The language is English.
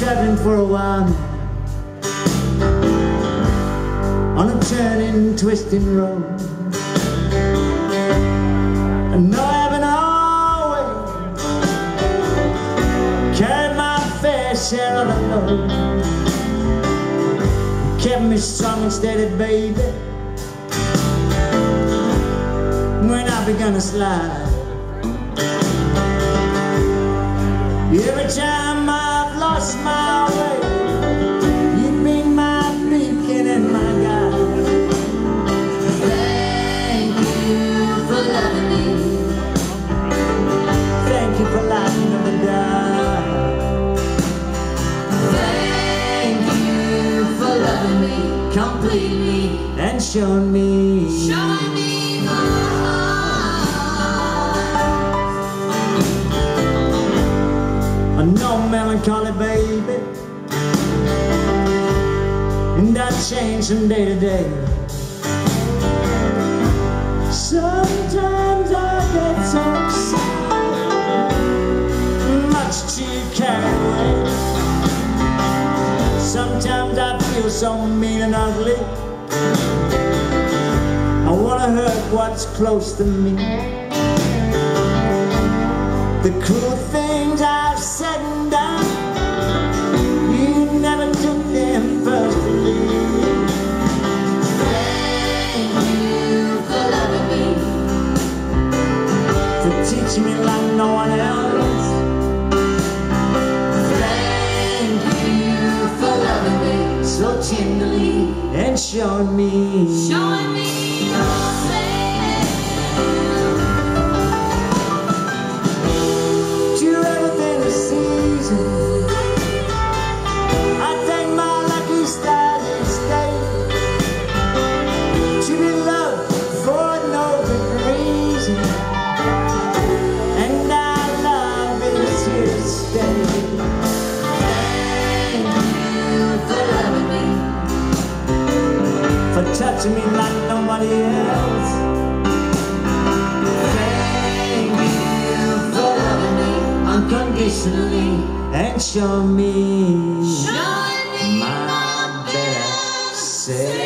traveling for a while now on a turning, twisting road. And I haven't always carried my fair share of the load. Kept me strong and steady, baby. When I began to slide. Every time completely. and showing me Showing me my heart. a no melancholy baby. And I change from day to day. Sometimes I get so sad, much too carried away. Sometimes I feel so mean and ugly. I wanna hurt what's close to me. The cruel things I've said and done, you never took them to. Thank you for loving me. For teaching me like no one else. Showing me touching me like nobody else. Thank you for loving me unconditionally. And show me Showing me my my better self.